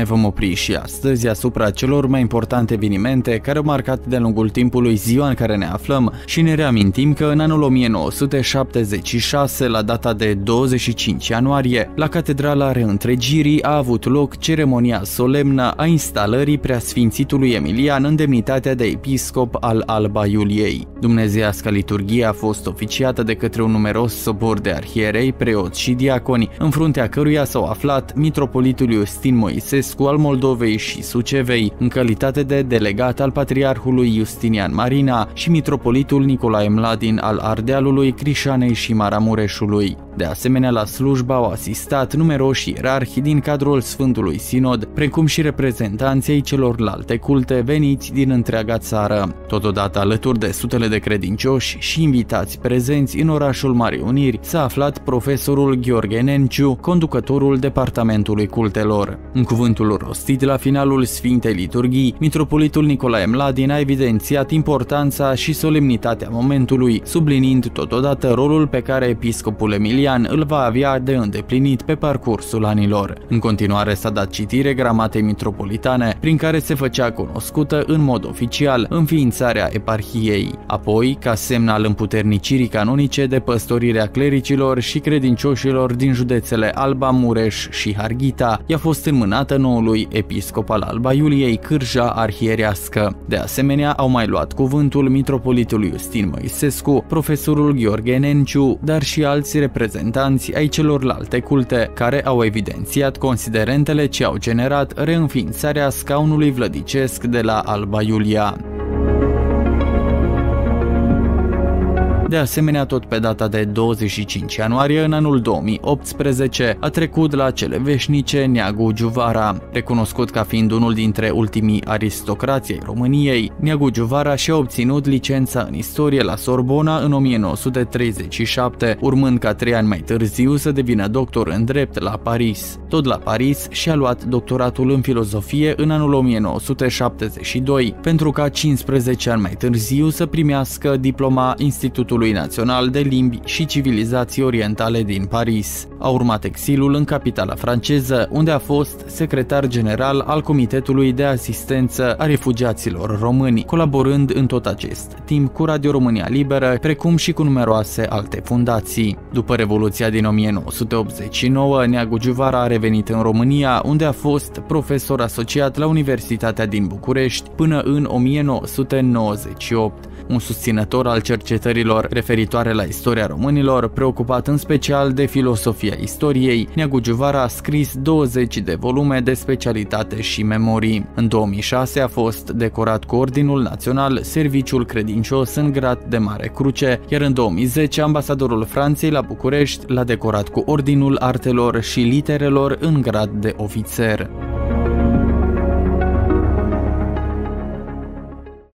ne vom opri și astăzi asupra celor mai importante evenimente care au marcat de-a lungul timpului ziua în care ne aflăm și ne reamintim că în anul 1976, la data de 25 ianuarie, la Catedrala Reîntregirii a avut loc ceremonia solemnă a instalării preasfințitului Emilian în demnitatea de episcop al Alba Iuliei. Dumnezeiasca liturghie a fost oficiată de către un numeros sobor de arhierei, preoți și diaconi, în fruntea căruia s-au aflat mitropolitul Justin Moisescu al Moldovei și Sucevei, în calitate de delegat al patriarhului Justinian Marina și mitropolitul Nicolae Mladin al Ardealului, Crișanei și Maramureșului. De asemenea, la slujba au asistat numeroși ierarhi din cadrul Sfântului Sinod, precum și reprezentanții celorlalte culte veniți din întreaga țară. Totodată, alături de sutele de credincioși și invitați prezenți în orașul Marii Uniri, s-a aflat profesorul Gheorghe Nenciu, conducătorul Departamentului Cultelor. În cuvântul rostit la finalul Sfintei Liturghii, mitropolitul Nicolae Mladin a evidențiat importanța și solemnitatea momentului, subliniind totodată rolul pe care episcopul Emilian Cristian îl va avea de îndeplinit pe parcursul anilor. În continuare s-a dat citire gramatei mitropolitane, prin care se făcea cunoscută în mod oficial înființarea eparhiei. Apoi, ca semn al împuternicirii canonice de păstorirea clericilor și credincioșilor din județele Alba, Mureș și Harghita, i-a fost înmânată noului episcop al Alba Iuliei Cârja Arhierească. De asemenea, au mai luat cuvântul mitropolitul Justin Moisescu, profesorul Gheorghe Nenciu, dar și alți reprezentanți reprezentanți ai celorlalte culte, care au evidențiat considerentele ce au generat reînființarea scaunului vlădicesc de la Alba Iulia. De asemenea, tot pe data de 25 ianuarie în anul 2018 a trecut la cele veșnice Neagu Giuvara. Recunoscut ca fiind unul dintre ultimii aristocrații ai României, Neagu Giuvara și-a obținut licența în istorie la Sorbona în 1937, urmând ca trei ani mai târziu să devină doctor în drept la Paris. Tot la Paris și-a luat doctoratul în filozofie în anul 1972, pentru ca 15 ani mai târziu să primească diploma Institutului Institutului Național de Limbi și Civilizații Orientale din Paris. A urmat exilul în capitala franceză, unde a fost secretar general al Comitetului de Asistență a Refugiaților Români, colaborând în tot acest timp cu Radio România Liberă, precum și cu numeroase alte fundații. După Revoluția din 1989, Neagu Giuvara a revenit în România, unde a fost profesor asociat la Universitatea din București până în 1998 un susținător al cercetărilor referitoare la istoria românilor, preocupat în special de filosofia istoriei, Neagu Giuvara a scris 20 de volume de specialitate și memorii. În 2006 a fost decorat cu Ordinul Național Serviciul Credincios în grad de Mare Cruce, iar în 2010 ambasadorul Franței la București l-a decorat cu Ordinul Artelor și Literelor în grad de ofițer.